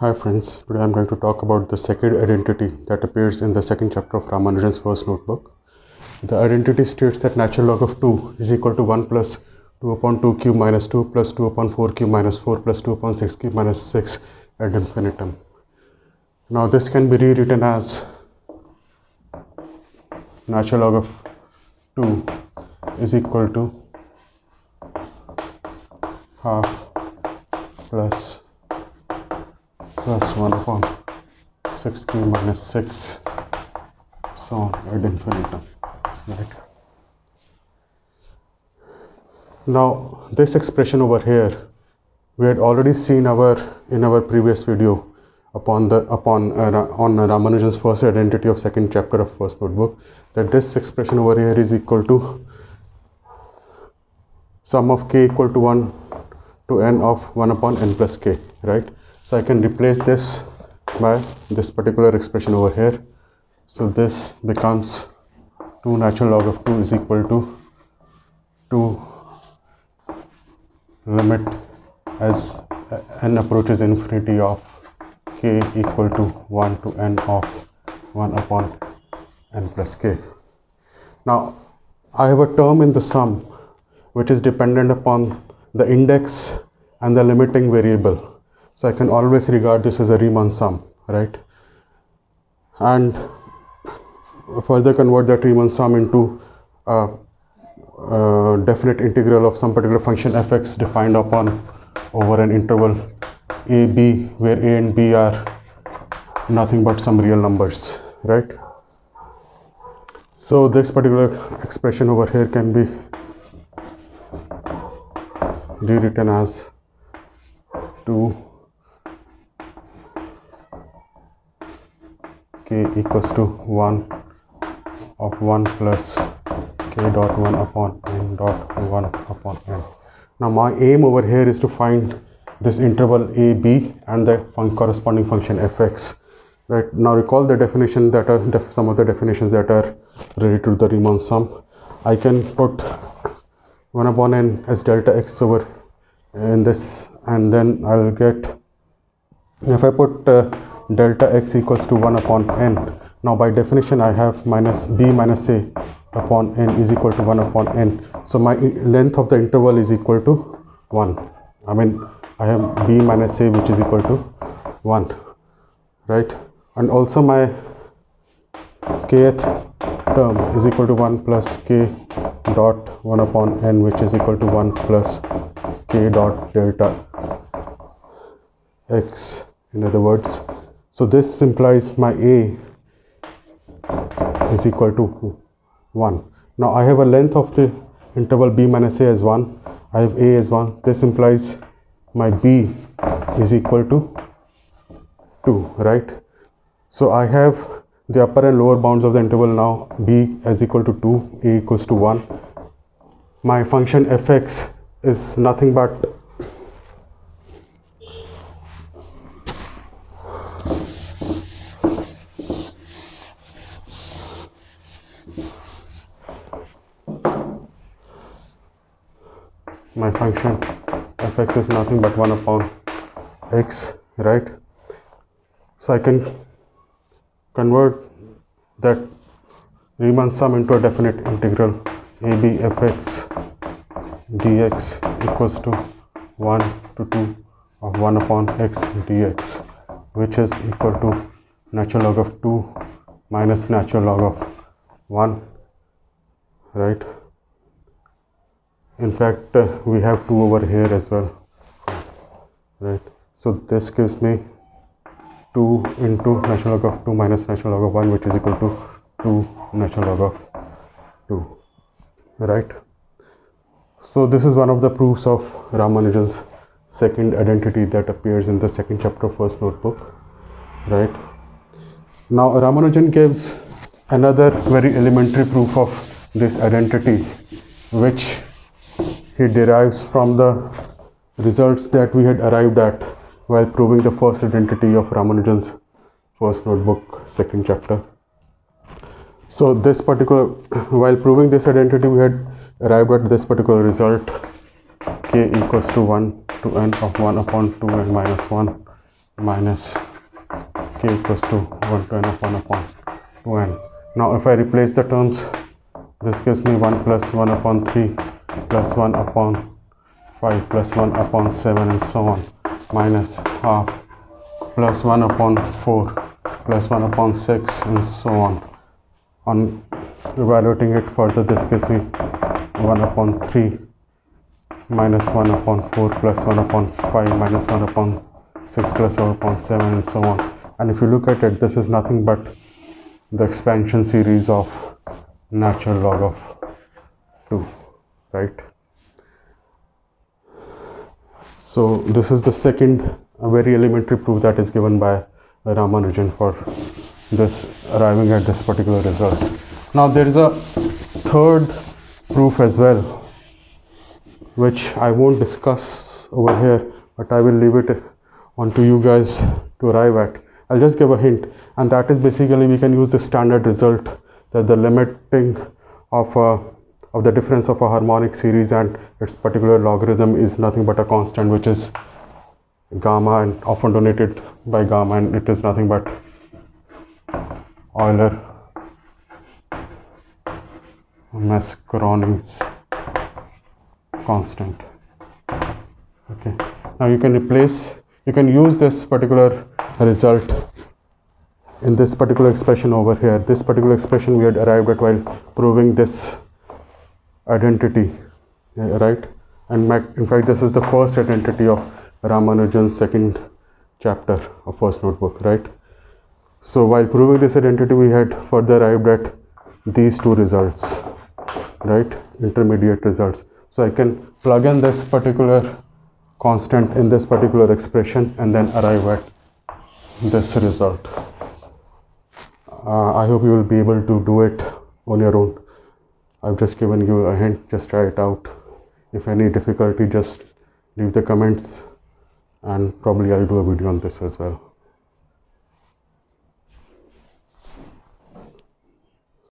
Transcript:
Hi friends, today I'm going to talk about the second identity that appears in the second chapter of Ramanujan's first notebook. The identity states that natural log of 2 is equal to 1 plus 2 upon 2 cube minus 2 plus 2 upon 4 cube minus 4 plus 2 upon 6 cube minus 6 ad infinitum. Now this can be rewritten as natural log of 2 is equal to half plus plus 1 upon 6 cube minus 6 so on ad infinitum right. Now this expression over here we had already seen our in our previous video upon the upon uh, on Ramanujan's first identity of second chapter of first notebook that this expression over here is equal to sum of k equal to 1 to n of 1 upon n plus k right so i can replace this by this particular expression over here. So this becomes 2 natural log of 2 is equal to 2 limit as n approaches infinity of k equal to 1 to n of 1 upon n plus k. Now i have a term in the sum which is dependent upon the index and the limiting variable so i can always regard this as a riemann sum right? And further convert that riemann sum into a, a definite integral of some particular function fx defined upon over an interval a b where a and b are nothing but some real numbers right? So this particular expression over here can be rewritten as 2 k equals to 1 of 1 plus k dot 1 upon n dot 1 upon n. Now my aim over here is to find this interval a b and the fun- corresponding function fx. Right now recall the definition that are def- some of the definitions that are related to the Riemann sum. I can put 1 upon n as delta x over in this and then I'll get if I put uh, delta x equals to 1 upon n. Now by definition I have minus b minus a upon n is equal to 1 upon n. So my length of the interval is equal to 1 I mean I have b minus a which is equal to 1 right? And also my kth term is equal to 1 plus k dot 1 upon n which is equal to 1 plus k dot delta x. In other words so this implies my a is equal to 1 now i have a length of the interval b minus a as 1 i have a as 1 this implies my b is equal to 2 right? So i have the upper and lower bounds of the interval now. B is equal to 2 a equals to 1 my function fx is nothing but my function fx is nothing but 1 upon x right? So i can convert that Riemann sum into a definite integral ab fx dx equals to 1 to 2 of 1 upon x dx which is equal to natural log of 2 minus natural log of 1 right in fact uh, we have 2 over here as well. Right? So this gives me 2 into natural log of 2 minus natural log of 1 which is equal to 2 natural log of 2 right? So this is one of the proofs of ramanujan's second identity that appears in the second chapter of first notebook. Right? Now ramanujan gives another very elementary proof of this identity which he derives from the results that we had arrived at while proving the first identity of Ramanujan's first notebook, second chapter. So, this particular, while proving this identity, we had arrived at this particular result k equals to 1 to n of 1 upon 2 n minus 1 minus k equals to 1 to n upon upon 2n. Now if I replace the terms, this gives me 1 plus 1 upon 3 plus 1 upon 5 plus 1 upon 7 and so on minus half plus 1 upon 4 plus 1 upon 6 and so on. On evaluating it further, this gives me 1 upon 3 minus 1 upon 4 plus 1 upon 5 minus 1 upon 6 plus 1 upon 7 and so on. And if you look at it, this is nothing but the expansion series of natural log of 2, right? So this is the second very elementary proof that is given by Ramanujan for this arriving at this particular result. Now there is a third proof as well, which I won't discuss over here, but I will leave it on to you guys to arrive at. I'll just give a hint, and that is basically we can use the standard result that the limiting of a, of the difference of a harmonic series and its particular logarithm is nothing but a constant, which is gamma and often denoted by gamma, and it is nothing but Euler Mascheroni's constant. Okay. Now you can replace, you can use this particular result in this particular expression over here. This particular expression we had arrived at while proving this identity, right? And in fact, this is the first identity of Ramanujan's second chapter of first notebook, right? So while proving this identity, we had further arrived at these two results, right? Intermediate results. So I can plug in this particular constant in this particular expression and then arrive at this result. Uh, I hope you will be able to do it on your own. I've just given you a hint, just try it out. If any difficulty, just leave the comments and probably I'll do a video on this as well.